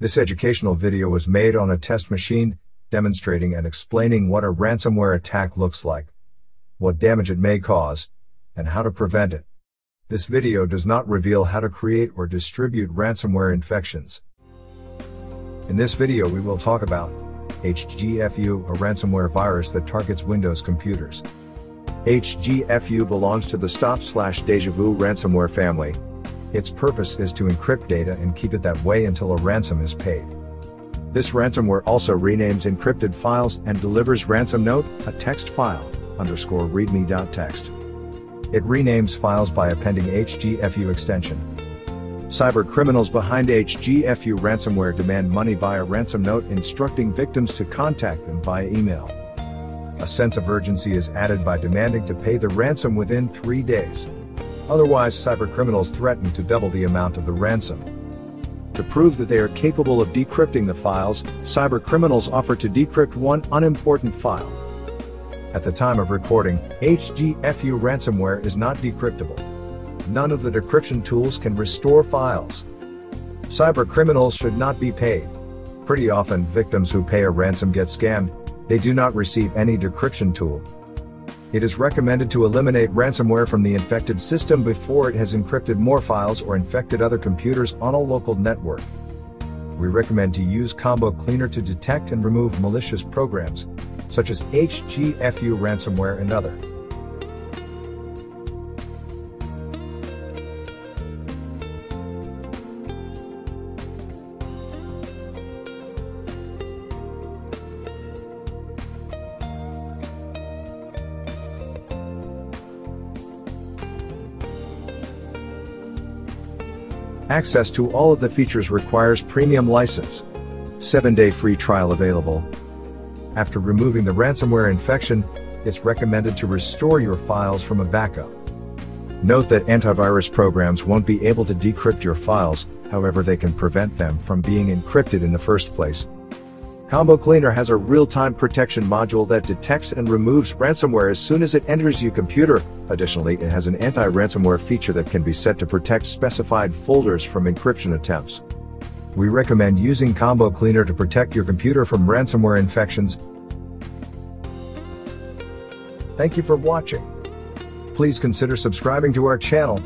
This educational video was made on a test machine, demonstrating and explaining what a ransomware attack looks like, what damage it may cause, and how to prevent it. This video does not reveal how to create or distribute ransomware infections. In this video we will talk about HGFU, a ransomware virus that targets Windows computers. HGFU belongs to the Stop slash Djvu ransomware family. Its purpose is to encrypt data and keep it that way until a ransom is paid. This ransomware also renames encrypted files and delivers ransom note, a text file, underscore readme.txt. It renames files by appending HGFU extension. Cyber criminals behind HGFU ransomware demand money via ransom note instructing victims to contact them via email. A sense of urgency is added by demanding to pay the ransom within three days. Otherwise, cybercriminals threaten to double the amount of the ransom. To prove that they are capable of decrypting the files, cybercriminals offer to decrypt one unimportant file. At the time of recording, HGFU ransomware is not decryptable. None of the decryption tools can restore files. Cybercriminals should not be paid. Pretty often, victims who pay a ransom get scammed, they do not receive any decryption tool. It is recommended to eliminate ransomware from the infected system before it has encrypted more files or infected other computers on a local network. We recommend to use Combo Cleaner to detect and remove malicious programs, such as HGFU ransomware and other. Access to all of the features requires premium license. 7-day free trial available. After removing the ransomware infection, it's recommended to restore your files from a backup. Note that antivirus programs won't be able to decrypt your files, however they can prevent them from being encrypted in the first place. Combo Cleaner has a real-time protection module that detects and removes ransomware as soon as it enters your computer. Additionally, it has an anti-ransomware feature that can be set to protect specified folders from encryption attempts. We recommend using Combo Cleaner to protect your computer from ransomware infections. Thank you for watching. Please consider subscribing to our channel